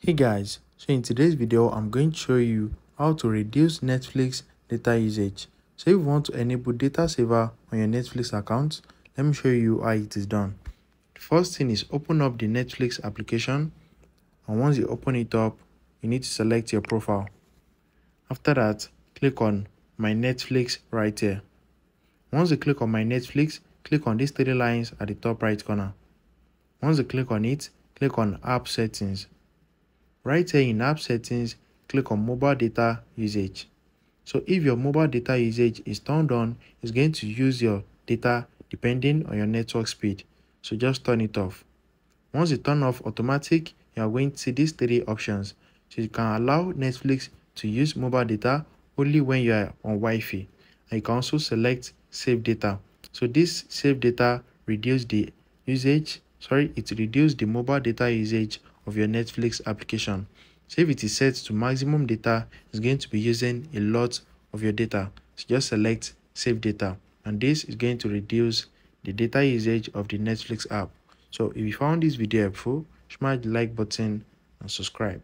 Hey guys, so in today's video, I'm going to show you how to reduce Netflix data usage. So if you want to enable data saver on your Netflix account, let me show you how it is done. The first thing is open up the Netflix application and once you open it up, you need to select your profile. After that, click on My Netflix right here. Once you click on My Netflix, click on these three lines at the top right corner. Once you click on it, click on App Settings Right here in app settings, click on mobile data usage. So if your mobile data usage is turned on, it's going to use your data depending on your network speed. So just turn it off. Once you turn off automatic, you are going to see these three options. So you can allow Netflix to use mobile data only when you are on Wi-Fi. And you can also select save data. So this save data reduce the usage, sorry, it reduce the mobile data usage of your Netflix application. So if it is set to maximum data, it's going to be using a lot of your data. So just select save data and this is going to reduce the data usage of the Netflix app. So if you found this video helpful, smash the like button and subscribe.